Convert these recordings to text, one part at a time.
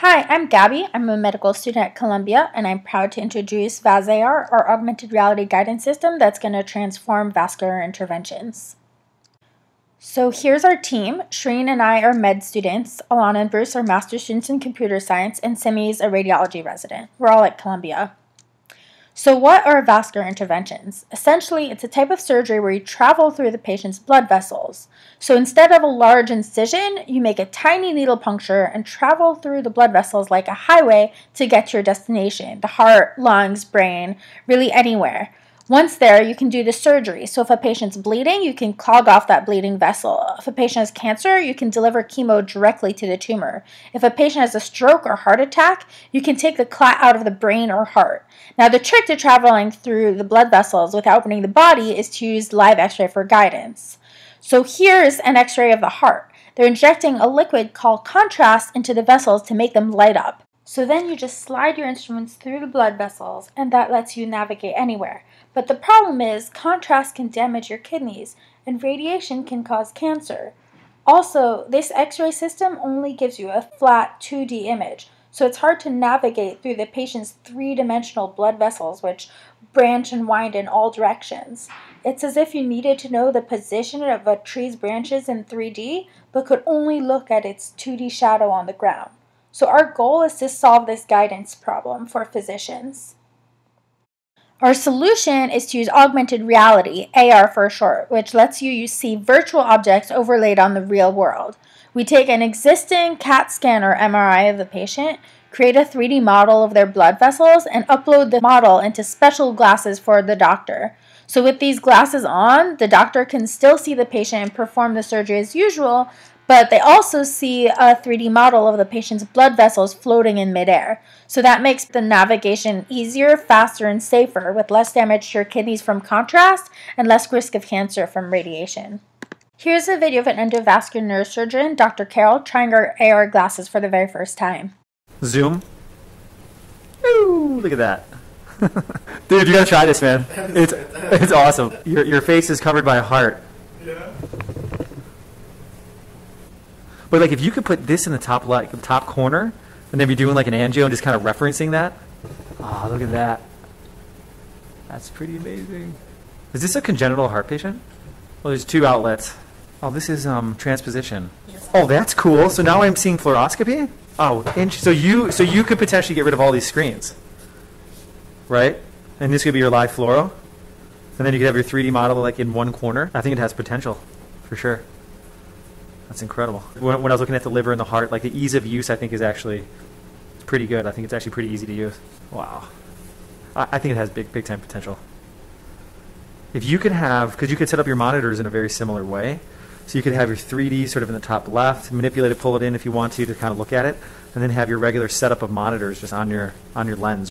Hi, I'm Gabby. I'm a medical student at Columbia, and I'm proud to introduce VAS-AR, our augmented reality guidance system that's going to transform vascular interventions. So here's our team. Shreen and I are med students. Alana and Bruce are master students in computer science, and Simi is a radiology resident. We're all at Columbia. So, what are vascular interventions? Essentially, it's a type of surgery where you travel through the patient's blood vessels. So, instead of a large incision, you make a tiny needle puncture and travel through the blood vessels like a highway to get to your destination the heart, lungs, brain, really anywhere. Once there, you can do the surgery. So if a patient's bleeding, you can clog off that bleeding vessel. If a patient has cancer, you can deliver chemo directly to the tumor. If a patient has a stroke or heart attack, you can take the clot out of the brain or heart. Now, the trick to traveling through the blood vessels without opening the body is to use live x-ray for guidance. So here's an x-ray of the heart. They're injecting a liquid called contrast into the vessels to make them light up. So then you just slide your instruments through the blood vessels, and that lets you navigate anywhere. But the problem is, contrast can damage your kidneys, and radiation can cause cancer. Also, this x ray system only gives you a flat 2D image, so it's hard to navigate through the patient's three dimensional blood vessels, which branch and wind in all directions. It's as if you needed to know the position of a tree's branches in 3D, but could only look at its 2D shadow on the ground. So, our goal is to solve this guidance problem for physicians. Our solution is to use augmented reality, AR for short, which lets you see virtual objects overlaid on the real world. We take an existing CAT scan or MRI of the patient, create a 3D model of their blood vessels, and upload the model into special glasses for the doctor. So, with these glasses on, the doctor can still see the patient and perform the surgery as usual, but they also see a 3D model of the patient's blood vessels floating in midair. So that makes the navigation easier, faster, and safer with less damage to your kidneys from contrast and less risk of cancer from radiation. Here's a video of an endovascular neurosurgeon, Dr. Carroll, trying our AR glasses for the very first time. Zoom. Ooh, look at that. Dude, you gotta try this, man. It's, it's awesome. Your, your face is covered by a heart. Yeah. But like if you could put this in the top like top corner and then be doing like an angio and just kind of referencing that. Oh, look at that. That's pretty amazing. Is this a congenital heart patient? Well, there's two outlets. Oh, this is um, transposition. Oh, that's cool. So now I'm seeing fluoroscopy. Oh, so you so you could potentially get rid of all these screens, right? And this could be your live fluoro, and then you could have your 3D model like in one corner. I think it has potential, for sure. That's incredible. When, when, I was looking at the liver and the heart, like the ease of use, I think is actually pretty good. I think it's actually pretty easy to use. Wow. I, I think it has big, big time potential. If you could have, because you could set up your monitors in a very similar way. So you could have your 3D sort of in the top left, manipulate it, pull it in if you want to to kind of look at it, and then have your regular setup of monitors just on your on your lens.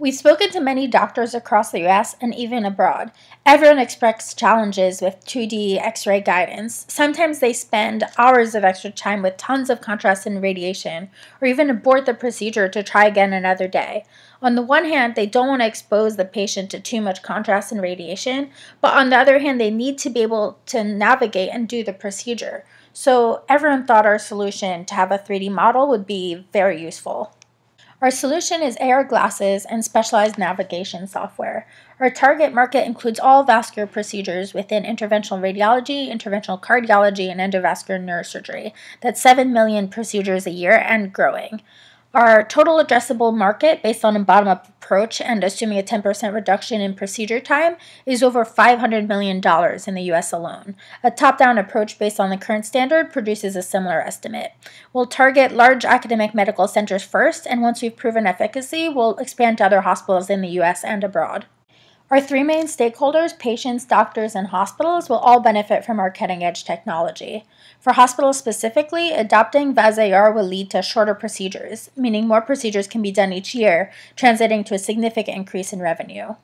We've spoken to many doctors across the US and even abroad. Everyone expects challenges with 2D x ray guidance. Sometimes they spend hours of extra time with tons of contrast and radiation, or even abort the procedure to try again another day. On the one hand, they don't want to expose the patient to too much contrast and radiation, but on the other hand, they need to be able to navigate and do the procedure. So, everyone thought our solution to have a 3D model would be very useful. Our solution is AR glasses and specialized navigation software. Our target market includes all vascular procedures within interventional radiology, interventional cardiology, and endovascular neurosurgery. That's 7 million procedures a year and growing. Our total addressable market, based on a bottom up approach and assuming a 10% reduction in procedure time, is over $500 million in the US alone. A top down approach based on the current standard produces a similar estimate. We'll target large academic medical centers first, and once we've proven efficacy, we'll expand to other hospitals in the US and abroad. Our three main stakeholders, patients, doctors, and hospitals, will all benefit from our cutting edge technology. For hospitals specifically, adopting VAS-AR will lead to shorter procedures, meaning more procedures can be done each year, translating to a significant increase in revenue.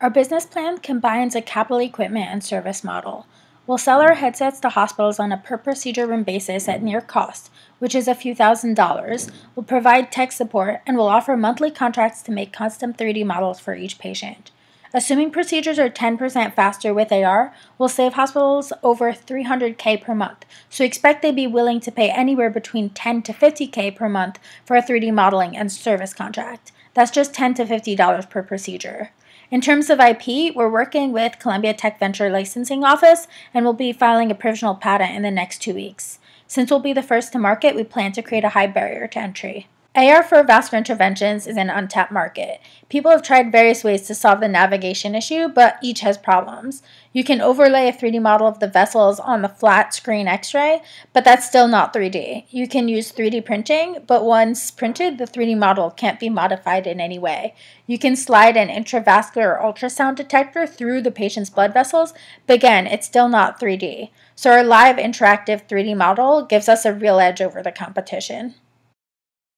Our business plan combines a capital equipment and service model. We'll sell our headsets to hospitals on a per procedure room basis at near cost, which is a few thousand dollars. We'll provide tech support and we'll offer monthly contracts to make custom 3D models for each patient. Assuming procedures are 10% faster with AR, will save hospitals over 300k per month. So expect they'd be willing to pay anywhere between 10 to 50k per month for a 3D modeling and service contract. That's just 10 to $50 per procedure. In terms of IP, we're working with Columbia Tech Venture Licensing Office and we'll be filing a provisional patent in the next two weeks. Since we'll be the first to market, we plan to create a high barrier to entry. AR for vascular interventions is an untapped market. People have tried various ways to solve the navigation issue, but each has problems. You can overlay a 3D model of the vessels on the flat screen x ray, but that's still not 3D. You can use 3D printing, but once printed, the 3D model can't be modified in any way. You can slide an intravascular ultrasound detector through the patient's blood vessels, but again, it's still not 3D. So our live interactive 3D model gives us a real edge over the competition.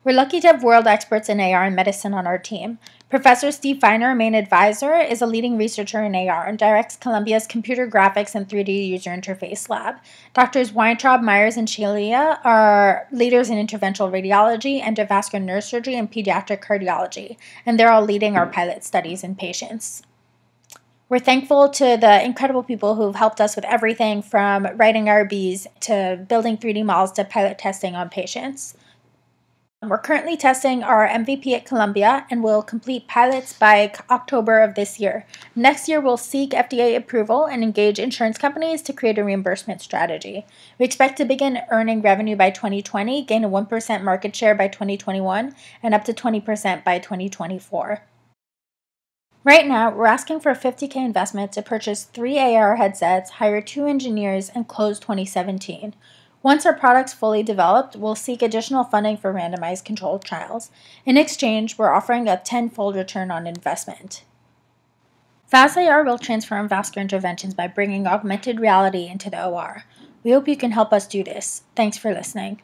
We're lucky to have world experts in AR and medicine on our team. Professor Steve Feiner, main advisor, is a leading researcher in AR and directs Columbia's Computer Graphics and 3D User Interface Lab. Doctors Weintraub, Meyers, and Shelia are leaders in interventional radiology, endovascular neurosurgery, and pediatric cardiology, and they're all leading our pilot studies in patients. We're thankful to the incredible people who've helped us with everything from writing RBs to building 3D models to pilot testing on patients. We're currently testing our MVP at Columbia and will complete pilots by October of this year. Next year, we'll seek FDA approval and engage insurance companies to create a reimbursement strategy. We expect to begin earning revenue by 2020, gain a 1% market share by 2021, and up to 20% by 2024. Right now, we're asking for a 50k investment to purchase three AR headsets, hire two engineers, and close 2017. Once our product's fully developed, we'll seek additional funding for randomized controlled trials. In exchange, we're offering a tenfold return on investment. VASAR will transform vascular interventions by bringing augmented reality into the OR. We hope you can help us do this. Thanks for listening.